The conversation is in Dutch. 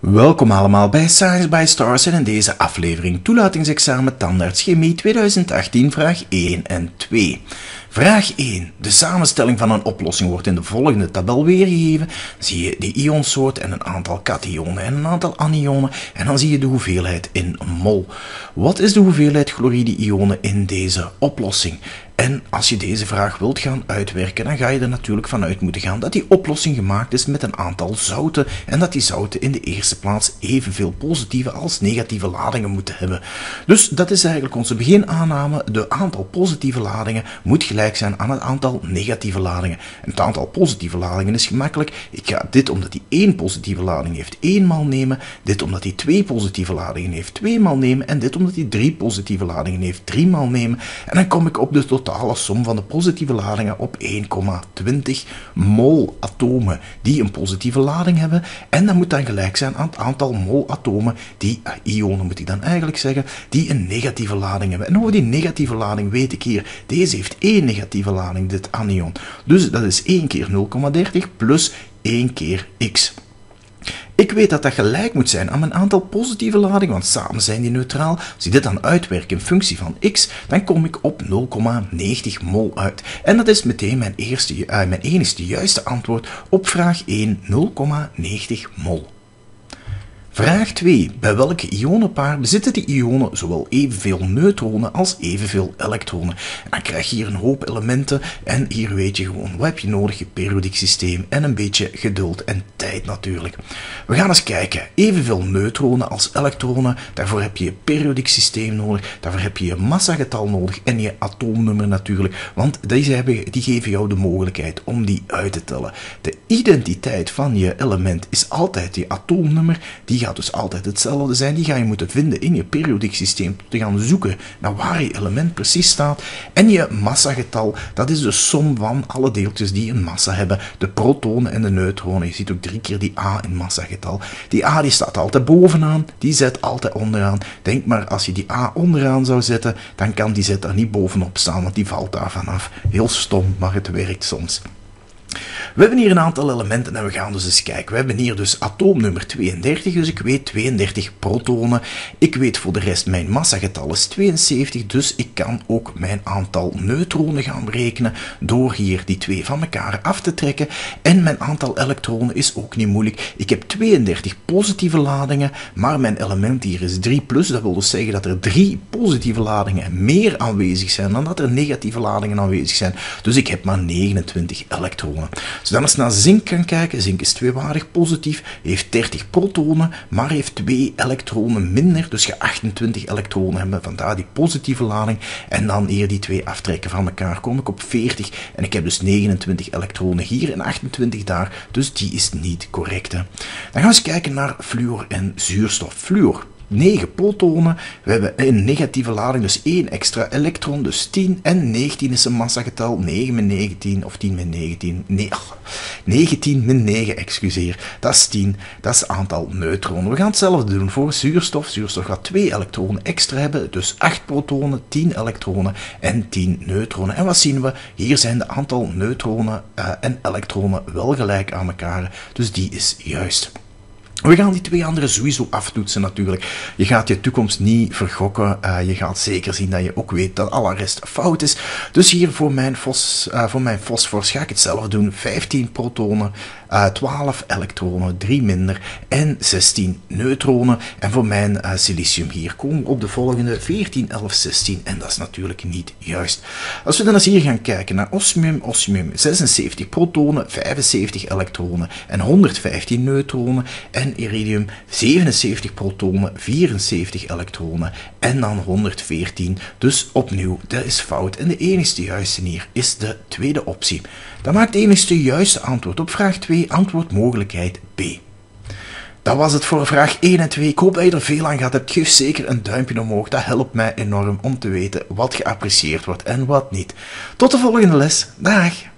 Welkom allemaal bij Science by Stars en in deze aflevering toelatingsexamen tandarts chemie 2018 vraag 1 en 2. Vraag 1. De samenstelling van een oplossing wordt in de volgende tabel weergegeven. Zie je de ionsoort en een aantal kationen en een aantal anionen en dan zie je de hoeveelheid in mol. Wat is de hoeveelheid chloride-ionen in deze oplossing? En als je deze vraag wilt gaan uitwerken, dan ga je er natuurlijk vanuit moeten gaan dat die oplossing gemaakt is met een aantal zouten en dat die zouten in de eerste plaats evenveel positieve als negatieve ladingen moeten hebben. Dus dat is eigenlijk onze beginaanname. De aantal positieve ladingen moet gelijk zijn aan het aantal negatieve ladingen. En het aantal positieve ladingen is gemakkelijk. Ik ga dit omdat hij één positieve lading heeft, eenmaal nemen. Dit omdat hij twee positieve ladingen heeft, tweemaal nemen. En dit omdat hij drie positieve ladingen heeft, driemaal nemen. En dan kom ik op de totaal totale som van de positieve ladingen op 1,20 mol atomen die een positieve lading hebben. En dat moet dan gelijk zijn aan het aantal mol atomen die, uh, ionen moet ik dan eigenlijk zeggen, die een negatieve lading hebben. En over die negatieve lading weet ik hier, deze heeft één negatieve lading, dit anion. Dus dat is 1 keer 0,30 plus 1 keer x. Ik weet dat dat gelijk moet zijn aan mijn aantal positieve ladingen, want samen zijn die neutraal. Als ik dit dan uitwerk in functie van x, dan kom ik op 0,90 mol uit. En dat is meteen mijn, eerste, uh, mijn enigste juiste antwoord op vraag 1, 0,90 mol. Vraag 2. Bij welk ionenpaar bezitten de ionen zowel evenveel neutronen als evenveel elektronen? En dan krijg je hier een hoop elementen en hier weet je gewoon wat heb je nodig, je periodiek systeem en een beetje geduld en tijd natuurlijk. We gaan eens kijken. Evenveel neutronen als elektronen, daarvoor heb je je periodiek systeem nodig, daarvoor heb je je massagetal nodig en je atoomnummer natuurlijk, want deze hebben, die geven jou de mogelijkheid om die uit te tellen. De identiteit van je element is altijd je atoomnummer, die gaat dus altijd hetzelfde zijn. Die ga je moeten vinden in je periodiek systeem. Te gaan zoeken naar waar je element precies staat. En je massagetal, dat is de som van alle deeltjes die een massa hebben. De protonen en de neutronen. Je ziet ook drie keer die A in massagetal. Die A die staat altijd bovenaan, die Z altijd onderaan. Denk maar, als je die A onderaan zou zetten, dan kan die Z er niet bovenop staan, want die valt daar vanaf. Heel stom, maar het werkt soms. We hebben hier een aantal elementen en we gaan dus eens kijken. We hebben hier dus atoomnummer 32, dus ik weet 32 protonen. Ik weet voor de rest mijn massagetal is 72, dus ik kan ook mijn aantal neutronen gaan berekenen door hier die twee van elkaar af te trekken. En mijn aantal elektronen is ook niet moeilijk. Ik heb 32 positieve ladingen, maar mijn element hier is 3+. Plus. Dat wil dus zeggen dat er drie positieve ladingen meer aanwezig zijn dan dat er negatieve ladingen aanwezig zijn. Dus ik heb maar 29 elektronen. Als je dan eens naar zink kan kijken, zink is tweewaardig positief, heeft 30 protonen, maar heeft 2 elektronen minder, dus je 28 elektronen hebben, vandaar die positieve lading. En dan hier die twee aftrekken van elkaar, kom ik op 40 en ik heb dus 29 elektronen hier en 28 daar, dus die is niet correct. Dan gaan we eens kijken naar fluor en zuurstof. Fluor 9 protonen. We hebben een negatieve lading, dus 1 extra elektron, dus 10. En 19 is een massagetal. 9 min 19, of 10 min 19. Nee, 19 min 9, excuseer. Dat is 10. Dat is het aantal neutronen. We gaan hetzelfde doen voor zuurstof. Zuurstof gaat 2 elektronen extra hebben, dus 8 protonen, 10 elektronen en 10 neutronen. En wat zien we? Hier zijn de aantal neutronen uh, en elektronen wel gelijk aan elkaar, dus die is juist. We gaan die twee andere sowieso aftoetsen natuurlijk. Je gaat je toekomst niet vergokken. Uh, je gaat zeker zien dat je ook weet dat alle rest fout is. Dus hier voor mijn, fos, uh, voor mijn fosfors ga ik hetzelfde doen. 15 protonen, uh, 12 elektronen, 3 minder en 16 neutronen. En voor mijn silicium hier komen we op de volgende 14, 11, 16. En dat is natuurlijk niet juist. Als we dan eens hier gaan kijken naar osmium, osmium 76 protonen, 75 elektronen en 115 neutronen. En iridium 77 protonen, 74 elektronen en dan 114. Dus opnieuw, dat is fout. En de enige juiste hier is de tweede optie. Dat maakt de enige juiste antwoord op vraag 2 antwoordmogelijkheid B. Dat was het voor vraag 1 en 2. Ik hoop dat je er veel aan gehad hebt. Geef zeker een duimpje omhoog. Dat helpt mij enorm om te weten wat geapprecieerd wordt en wat niet. Tot de volgende les. Dag!